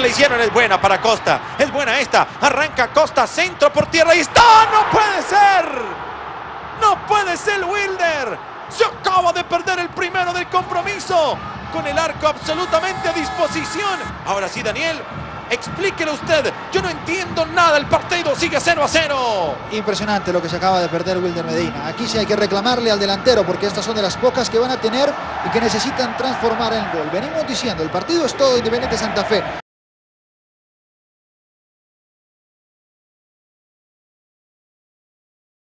que le hicieron. Es buena para Costa. Es buena esta. Arranca Costa, centro por tierra y está. ¡No puede ser! ¡No puede ser Wilder! Se acaba de perder el primero del compromiso. Con el arco absolutamente a disposición. Ahora sí, Daniel. Explíquelo usted. Yo no entiendo nada. El partido sigue 0 a 0. Impresionante lo que se acaba de perder Wilder Medina. Aquí sí hay que reclamarle al delantero porque estas son de las pocas que van a tener y que necesitan transformar en gol. Venimos diciendo, el partido es todo Independiente Santa Fe.